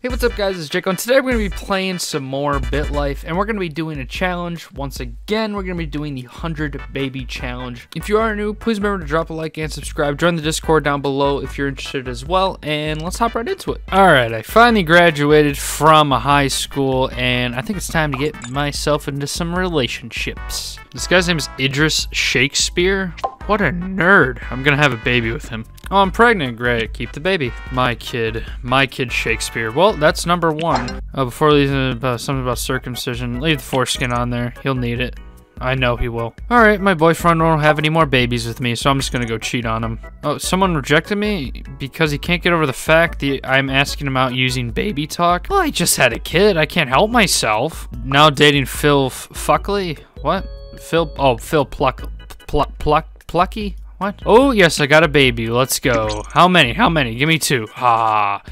Hey, what's up guys, it's Jaco, and today we're going to be playing some more BitLife, and we're going to be doing a challenge. Once again, we're going to be doing the 100 Baby Challenge. If you are new, please remember to drop a like and subscribe. Join the Discord down below if you're interested as well, and let's hop right into it. Alright, I finally graduated from high school, and I think it's time to get myself into some relationships. This guy's name is Idris Shakespeare. What a nerd. I'm gonna have a baby with him. Oh, I'm pregnant. Great. Keep the baby. My kid. My kid Shakespeare. Well, that's number one. Oh, before leaving about something about circumcision, leave the foreskin on there. He'll need it. I know he will. Alright, my boyfriend won't have any more babies with me, so I'm just gonna go cheat on him. Oh, someone rejected me because he can't get over the fact that I'm asking him out using baby talk? Well, I just had a kid. I can't help myself. Now dating Phil F Fuckley? What? Phil? Oh, Phil Pluck. Pluck. Pluck. Plucky? What? Oh, yes, I got a baby. Let's go. How many? How many? Give me two. Ah.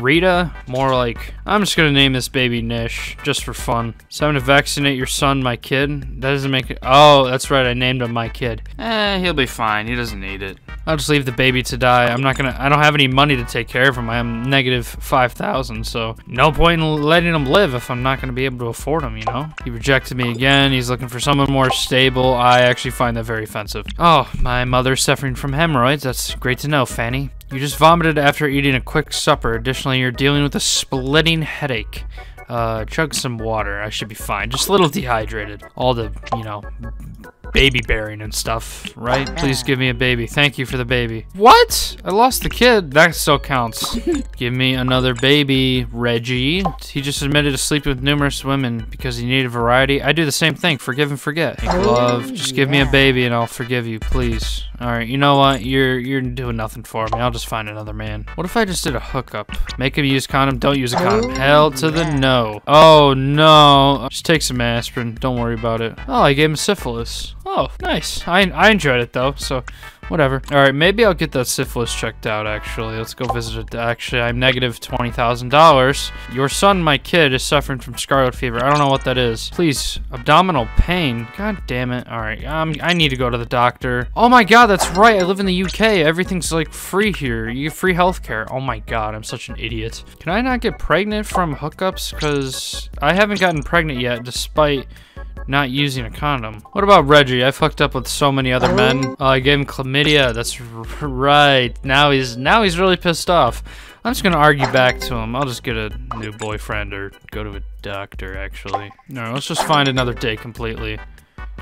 Rita? More like, I'm just gonna name this baby Nish, just for fun. So I'm gonna vaccinate your son, my kid? That doesn't make it- Oh, that's right, I named him my kid. Eh, he'll be fine. He doesn't need it. I'll just leave the baby to die. I'm not gonna- I don't have any money to take care of him. I am negative 5,000, so no point in letting him live if I'm not gonna be able to afford him, you know? He rejected me again. He's looking for someone more stable. I actually find that very offensive. Oh, my mother's suffering from hemorrhoids. That's great to know, Fanny. You just vomited after eating a quick supper. Additionally, you're dealing with a splitting headache. Uh, chug some water. I should be fine. Just a little dehydrated. All the, you know, baby bearing and stuff, right? Please give me a baby. Thank you for the baby. What? I lost the kid. That still counts. give me another baby, Reggie. He just admitted to sleeping with numerous women because he needed variety. I do the same thing. Forgive and forget. Make oh, love. Just give me a baby and I'll forgive you, please. All right, you know what? You're you're doing nothing for me. I'll just find another man. What if I just did a hookup? Make him use condom. Don't use a condom. Oh, Hell to the no. Oh no. Just take some aspirin. Don't worry about it. Oh, I gave him syphilis. Oh, nice. I I enjoyed it though. So whatever. All right, maybe I'll get that syphilis checked out. Actually, let's go visit it. Actually, I'm negative negative twenty thousand dollars. Your son, my kid, is suffering from scarlet fever. I don't know what that is. Please, abdominal pain. God damn it. All right, um, I need to go to the doctor. Oh my God, that's right. I live in the UK. Everything's like free here. You get free healthcare. Oh my God, I'm such an idiot. Can I not get pregnant from hookups? Cause I haven't gotten pregnant yet, despite not using a condom. What about Reggie? I fucked up with so many other men. Oh, oh I gave him chlamydia. That's right. Now he's now he's really pissed off. I'm just gonna argue back to him. I'll just get a new boyfriend or go to a doctor. Actually, no. Let's just find another day completely.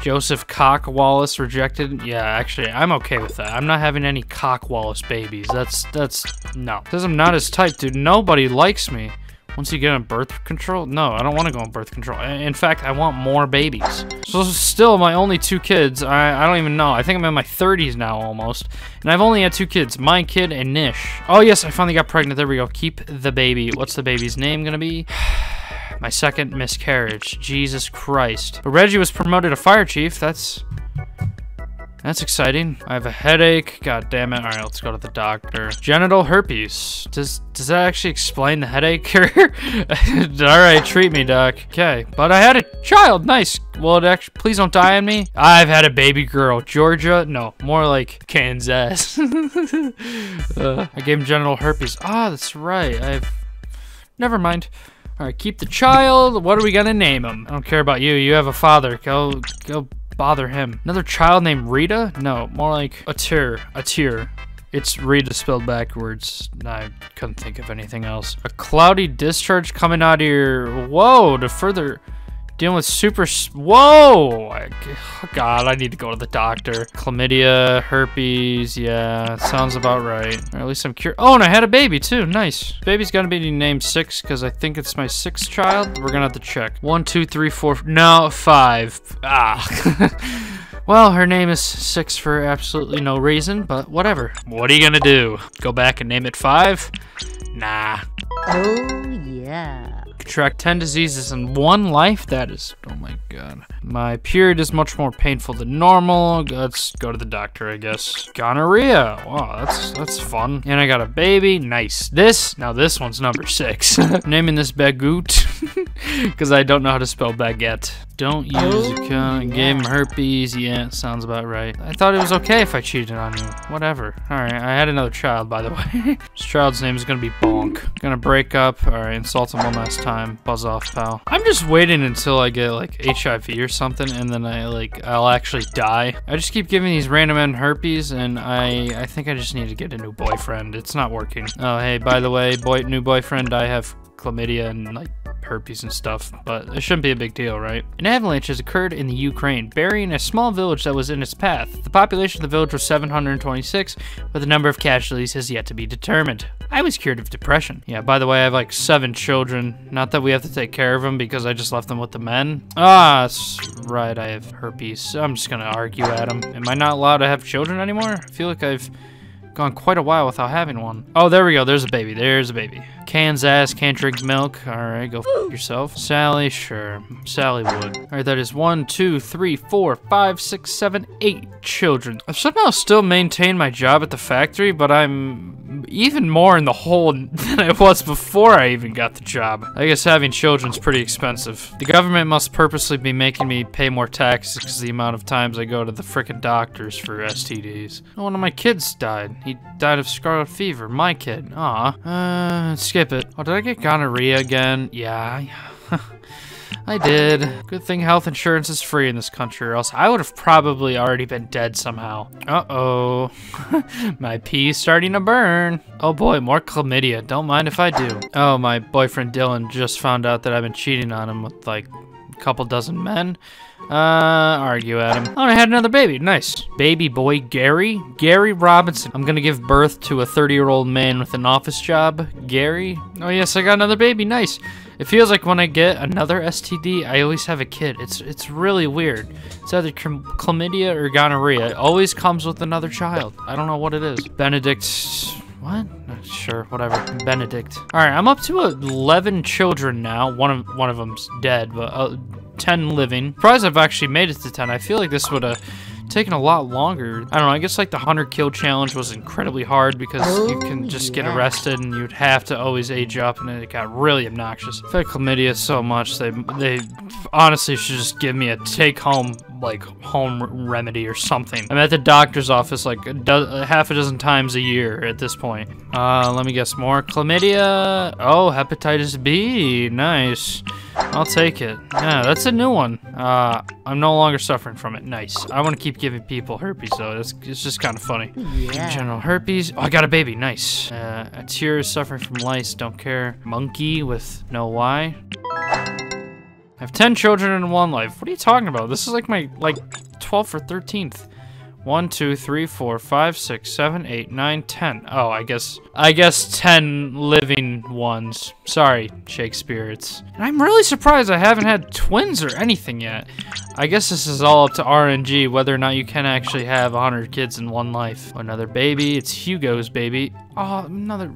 Joseph Cock Wallace rejected. Yeah, actually, I'm okay with that. I'm not having any Cock Wallace babies. That's that's no. Because I'm not his type, dude. Nobody likes me. Once you get on birth control? No, I don't want to go on birth control. In fact, I want more babies. So still, my only two kids, I, I don't even know. I think I'm in my 30s now almost. And I've only had two kids, my kid and Nish. Oh yes, I finally got pregnant. There we go. Keep the baby. What's the baby's name gonna be? my second miscarriage. Jesus Christ. But Reggie was promoted to fire chief. That's... That's exciting. I have a headache. God damn it. All right, let's go to the doctor. Genital herpes. Does does that actually explain the headache? All right, treat me, doc. Okay, but I had a child. Nice. Well, it actually, please don't die on me. I've had a baby girl. Georgia? No, more like Kansas. uh, I gave him genital herpes. Ah, that's right. I've. Never mind. All right, keep the child. What are we gonna name him? I don't care about you. You have a father. Go, go bother him. Another child named Rita? No, more like a tear. A tear. It's Rita spelled backwards. I couldn't think of anything else. A cloudy discharge coming out of your... Whoa, to further... Dealing with super... Whoa! I, God, I need to go to the doctor. Chlamydia, herpes, yeah, sounds about right. Or at least I'm cured. Oh, and I had a baby too, nice. Baby's gonna be named Six because I think it's my sixth child. We're gonna have to check. One, two, three, four, no, five. Ah. Well, her name is Six for absolutely no reason, but whatever. What are you gonna do? Go back and name it Five? Nah. Oh, yeah. Contract 10 diseases in one life? That is, oh my god. My period is much more painful than normal. Let's go to the doctor, I guess. Gonorrhea. Wow, that's that's fun. And I got a baby. Nice. This, now this one's number six. Naming this Bagoot. because I don't know how to spell baguette. Don't oh, use Oh, a con. Gave him herpes. Yeah, sounds about right. I thought it was okay if I cheated on you. Whatever. All right, I had another child, by the way. this child's name is gonna be Bonk. Gonna break up. All right, insult him one last time. Buzz off, pal. I'm just waiting until I get like HIV or something, and then I like I'll actually die. I just keep giving these random men herpes, and I I think I just need to get a new boyfriend. It's not working. Oh hey, by the way, boy, new boyfriend. I have chlamydia and like herpes and stuff, but it shouldn't be a big deal, right? An avalanche has occurred in the Ukraine, burying a small village that was in its path. The population of the village was 726, but the number of casualties has yet to be determined. I was cured of depression. Yeah, by the way, I have like seven children. Not that we have to take care of them because I just left them with the men. Ah, right, I have herpes. I'm just gonna argue at them. Am I not allowed to have children anymore? I feel like I've Gone quite a while without having one. Oh, there we go. There's a baby. There's a baby. Kansas, can't drink milk. All right, go f yourself. Sally, sure. Sally would. All right, that is one, two, three, four, five, six, seven, eight children. I've somehow still maintained my job at the factory, but I'm even more in the hole than I was before I even got the job. I guess having children's pretty expensive. The government must purposely be making me pay more taxes because the amount of times I go to the frickin' doctors for STDs. One of my kids died. He died of scarlet fever. My kid. Aw. Uh, skip it. Oh, did I get gonorrhea again? Yeah. I did. Good thing health insurance is free in this country, or else I would have probably already been dead somehow. Uh-oh. my pee's starting to burn. Oh boy, more chlamydia. Don't mind if I do. Oh, my boyfriend Dylan just found out that I've been cheating on him with like couple dozen men. Uh, argue at him. Oh, I had another baby. Nice. Baby boy Gary? Gary Robinson. I'm gonna give birth to a 30 year old man with an office job. Gary? Oh, yes, I got another baby. Nice. It feels like when I get another STD, I always have a kid. It's it's really weird. It's either chlamydia or gonorrhea. It always comes with another child. I don't know what it is. Benedict. What? Sure, whatever. Benedict. All right, I'm up to 11 children now. One of one of them's dead, but uh, 10 living. Surprised I've actually made it to 10. I feel like this would have taken a lot longer. I don't know. I guess like the 100 kill challenge was incredibly hard because you can Oh, just get arrested and you'd have to always age up, and it got really obnoxious. I feel like chlamydia so much they they honestly should just give me a take home like home remedy or something. I'm at the doctor's office like a do- half a dozen times a year at this point. Uh, let me guess more chlamydia. Oh, hepatitis B. Nice. I'll take it. Yeah, that's a new one. Uh, I'm no longer suffering from it. Nice. I want to keep giving people herpes though. It's, it's just kind of funny. Yeah. General herpes. Oh, I got a baby. Nice. Uh, a tear is suffering from lice. Don't care. Monkey with no Y. I have 10 children in one life. What are you talking about? This is like my, like, 12th or 13th. 1, 2, 3, 4, 5, 6, 7, 8, 9, 10. Oh, I guess, I guess 10 living ones. Sorry, Shakespeare's. And I'm really surprised I haven't had twins or anything yet. I guess this is all up to RNG, whether or not you can actually have 100 kids in one life. Another baby. It's Hugo's baby. Oh, another...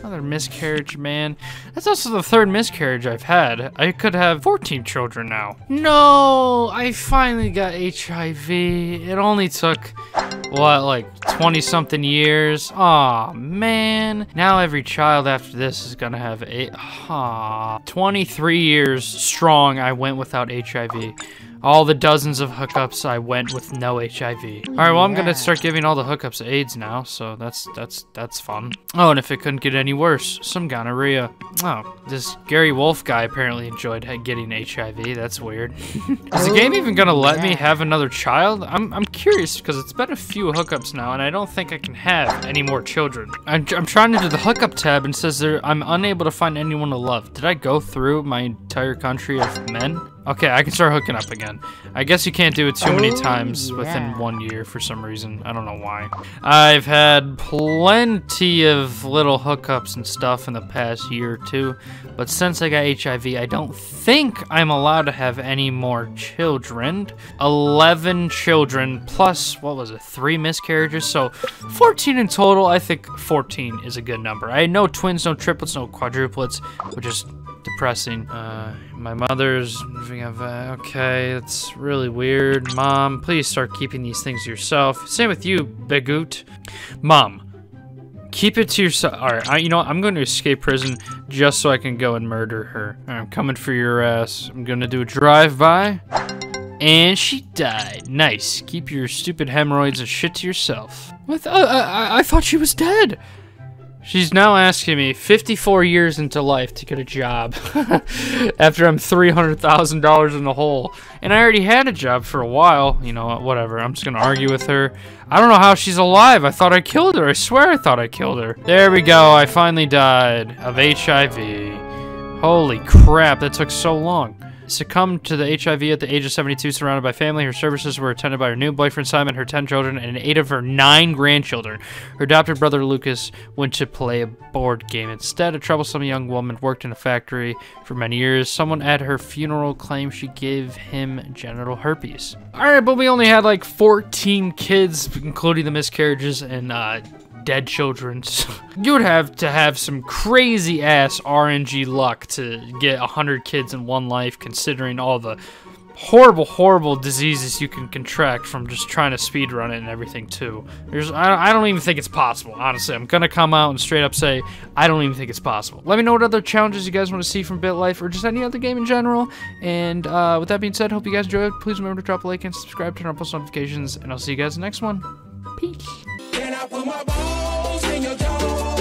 Another miscarriage, man. That's also the third miscarriage I've had. I could have 14 children now. No, I finally got HIV. It only took, what, like 20 something years? Aw, man. Now every child after this is gonna have a. Aw. 23 years strong, I went without HIV. All the dozens of hookups, I went with no HIV. All right, well, I'm Yeah. gonna start giving all the hookups AIDS now, so that's that's that's fun. Oh, and if it couldn't get any worse, some gonorrhea. Oh, this Gary Wolf guy apparently enjoyed getting HIV. That's weird. Is the game even gonna oh, let me have another child? I'm I'm curious because it's been a few hookups now, and I don't think I can have any more children. I'm, I'm trying to do the hookup tab and it says there I'm unable to find anyone to love. Did I go through my entire country of men? Okay, I can start hooking up again. I guess you can't do it too many Oh, times within one year for some reason. I don't know why. I've had plenty of little hookups and stuff in the past year or two, but since I got HIV, I don't think I'm allowed to have any more children. 11 children plus, what was it, three miscarriages? So 14 in total. I think 14 is a good number. I had no twins, no triplets, no quadruplets, which is depressing. Uh, my mother's moving uh, okay, it's really weird. Mom, please start keeping these things yourself. Same with you, Bigoot. Mom, Keep it to yourself. All right, I, you know what? I'm going to escape prison just so I can go and murder her. I'm coming for your ass. I'm going to do a drive-by. And she died. Nice. Keep your stupid hemorrhoids and shit to yourself. I, th I, I, I thought she was dead. She's now asking me 54 years into life to get a job after I'm $300,000 in the hole. And I already had a job for a while. You know, whatever. I'm just going to argue with her. I don't know how she's alive. I thought I killed her. I swear I thought I killed her. There we go. I finally died of HIV. Holy crap, that took so long succumbed to the HIV at the age of 72, surrounded by family. Her services were attended by her new boyfriend Simon, her 10 children, and eight of her nine grandchildren. Her adopted brother Lucas went to play a board game. Instead, a troublesome young woman worked in a factory for many years. Someone at her funeral claimed she gave him genital herpes. Alright, but we only had like 14 kids, including the miscarriages and uh, dead children. you would have to have some crazy ass RNG luck to get 100 kids in one life, considering all the horrible, horrible diseases you can contract from just trying to speedrun it and everything, too. There's, I, I don't even think it's possible, honestly. I'm gonna come out and straight up say, I don't even think it's possible. Let me know what other challenges you guys want to see from BitLife or just any other game in general. And uh, with that being said, hope you guys enjoyed. Please remember to drop a like and subscribe, turn on post notifications, and I'll see you guys next one. Peace. I put my balls in your jaw?